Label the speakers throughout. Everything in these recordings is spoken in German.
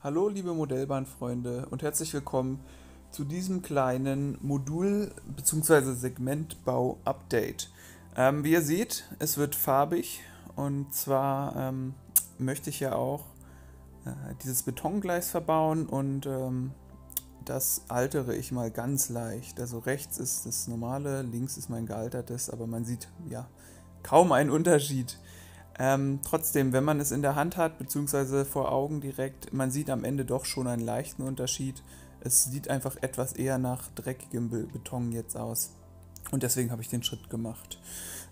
Speaker 1: Hallo liebe Modellbahnfreunde und herzlich willkommen zu diesem kleinen Modul- bzw. Segmentbau-Update. Ähm, wie ihr seht, es wird farbig und zwar ähm, möchte ich ja auch äh, dieses Betongleis verbauen und ähm, das altere ich mal ganz leicht. Also rechts ist das normale, links ist mein gealtertes, aber man sieht ja kaum einen Unterschied. Ähm, trotzdem, wenn man es in der Hand hat, beziehungsweise vor Augen direkt, man sieht am Ende doch schon einen leichten Unterschied. Es sieht einfach etwas eher nach dreckigem Beton jetzt aus. Und deswegen habe ich den Schritt gemacht.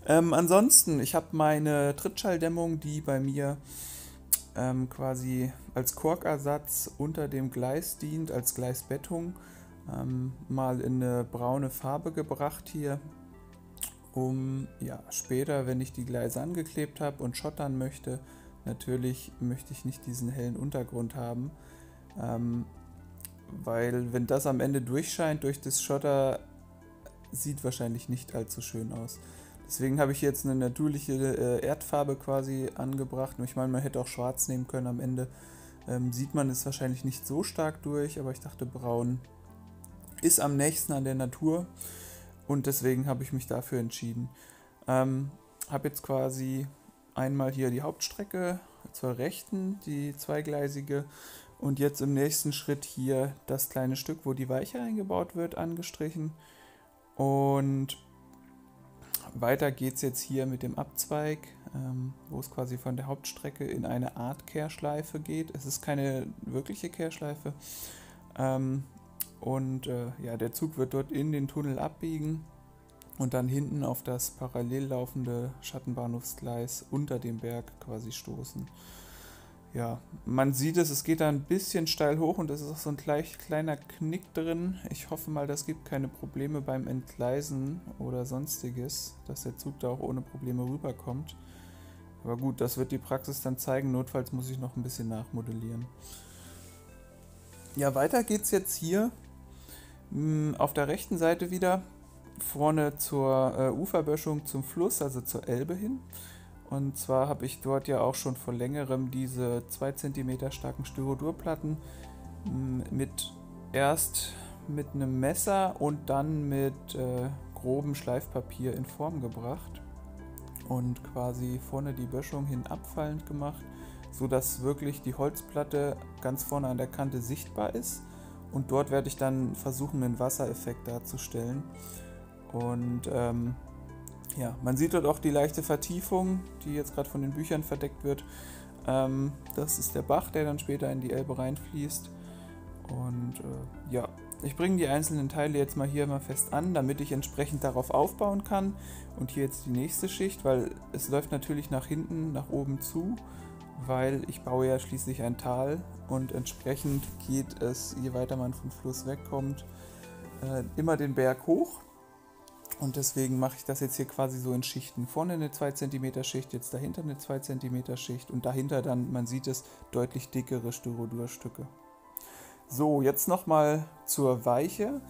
Speaker 1: Ähm, ansonsten, ich habe meine Trittschalldämmung, die bei mir ähm, quasi als Korkersatz unter dem Gleis dient, als Gleisbettung, ähm, mal in eine braune Farbe gebracht hier um ja, später, wenn ich die Gleise angeklebt habe und schottern möchte, natürlich möchte ich nicht diesen hellen Untergrund haben, ähm, weil wenn das am Ende durchscheint durch das Schotter, sieht wahrscheinlich nicht allzu schön aus. Deswegen habe ich jetzt eine natürliche äh, Erdfarbe quasi angebracht. Ich meine, man hätte auch schwarz nehmen können am Ende. Ähm, sieht man es wahrscheinlich nicht so stark durch, aber ich dachte, braun ist am nächsten an der Natur. Und deswegen habe ich mich dafür entschieden. Ähm, habe jetzt quasi einmal hier die Hauptstrecke zur rechten, die zweigleisige. Und jetzt im nächsten Schritt hier das kleine Stück, wo die Weiche eingebaut wird, angestrichen. Und weiter geht es jetzt hier mit dem Abzweig, ähm, wo es quasi von der Hauptstrecke in eine Art Kehrschleife geht. Es ist keine wirkliche Kehrschleife. Ähm, und äh, ja, der Zug wird dort in den Tunnel abbiegen und dann hinten auf das parallel laufende Schattenbahnhofsgleis unter dem Berg quasi stoßen. Ja, man sieht es, es geht da ein bisschen steil hoch und es ist auch so ein gleich kleiner Knick drin. Ich hoffe mal, das gibt keine Probleme beim Entgleisen oder sonstiges, dass der Zug da auch ohne Probleme rüberkommt. Aber gut, das wird die Praxis dann zeigen. Notfalls muss ich noch ein bisschen nachmodellieren. Ja, weiter geht's jetzt hier auf der rechten Seite wieder vorne zur äh, Uferböschung zum Fluss, also zur Elbe hin. Und zwar habe ich dort ja auch schon vor längerem diese 2 cm starken Styrodurplatten mit erst mit einem Messer und dann mit äh, grobem Schleifpapier in Form gebracht und quasi vorne die Böschung hin abfallend gemacht, sodass wirklich die Holzplatte ganz vorne an der Kante sichtbar ist und dort werde ich dann versuchen, einen Wassereffekt darzustellen. Und ähm, ja, man sieht dort auch die leichte Vertiefung, die jetzt gerade von den Büchern verdeckt wird. Ähm, das ist der Bach, der dann später in die Elbe reinfließt. Und äh, ja, ich bringe die einzelnen Teile jetzt mal hier mal fest an, damit ich entsprechend darauf aufbauen kann. Und hier jetzt die nächste Schicht, weil es läuft natürlich nach hinten, nach oben zu weil ich baue ja schließlich ein Tal und entsprechend geht es, je weiter man vom Fluss wegkommt, äh, immer den Berg hoch. Und deswegen mache ich das jetzt hier quasi so in Schichten. Vorne eine 2 cm Schicht, jetzt dahinter eine 2 cm Schicht und dahinter dann, man sieht es, deutlich dickere Styrodurstücke. So, jetzt nochmal zur Weiche.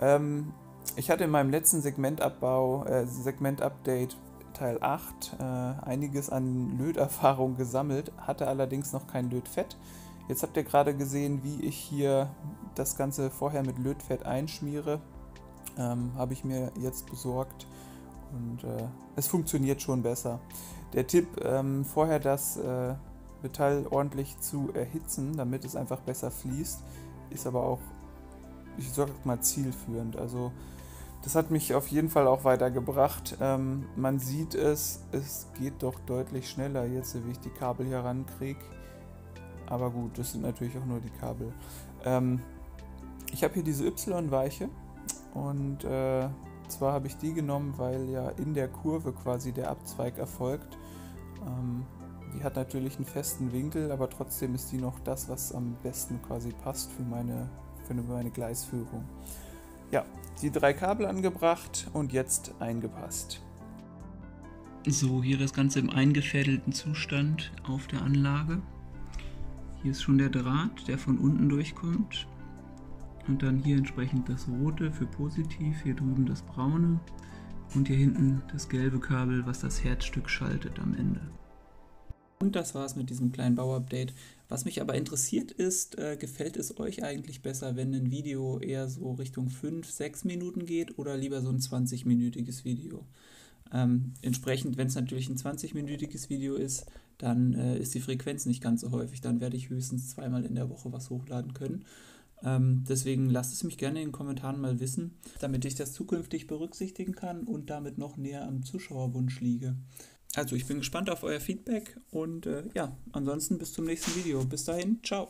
Speaker 1: Ähm, ich hatte in meinem letzten Segmentabbau, äh, Segment-Update Teil 8 äh, einiges an Löterfahrung gesammelt, hatte allerdings noch kein Lötfett. Jetzt habt ihr gerade gesehen, wie ich hier das Ganze vorher mit Lötfett einschmiere. Ähm, Habe ich mir jetzt besorgt und äh, es funktioniert schon besser. Der Tipp, ähm, vorher das äh, Metall ordentlich zu erhitzen, damit es einfach besser fließt, ist aber auch, ich sag mal, zielführend. Also das hat mich auf jeden Fall auch weitergebracht. Ähm, man sieht es, es geht doch deutlich schneller jetzt, wie ich die Kabel hier rankriege. Aber gut, das sind natürlich auch nur die Kabel. Ähm, ich habe hier diese Y-Weiche und äh, zwar habe ich die genommen, weil ja in der Kurve quasi der Abzweig erfolgt. Ähm, die hat natürlich einen festen Winkel, aber trotzdem ist die noch das, was am besten quasi passt für meine, für meine Gleisführung. Ja, die drei Kabel angebracht und jetzt eingepasst.
Speaker 2: So, hier das Ganze im eingefädelten Zustand auf der Anlage. Hier ist schon der Draht, der von unten durchkommt. Und dann hier entsprechend das rote für positiv, hier drüben das braune und hier hinten das gelbe Kabel, was das Herzstück schaltet am Ende.
Speaker 1: Und das war's mit diesem kleinen Bauupdate.
Speaker 2: Was mich aber interessiert ist, äh, gefällt es euch eigentlich besser, wenn ein Video eher so Richtung 5, 6 Minuten geht oder lieber so ein 20-minütiges Video? Ähm, entsprechend, wenn es natürlich ein 20-minütiges Video ist, dann äh, ist die Frequenz nicht ganz so häufig. Dann werde ich höchstens zweimal in der Woche was hochladen können. Ähm, deswegen lasst es mich gerne in den Kommentaren mal wissen, damit ich das zukünftig berücksichtigen kann und damit noch näher am Zuschauerwunsch liege. Also ich bin gespannt auf euer Feedback und äh, ja, ansonsten bis zum nächsten Video. Bis dahin, ciao.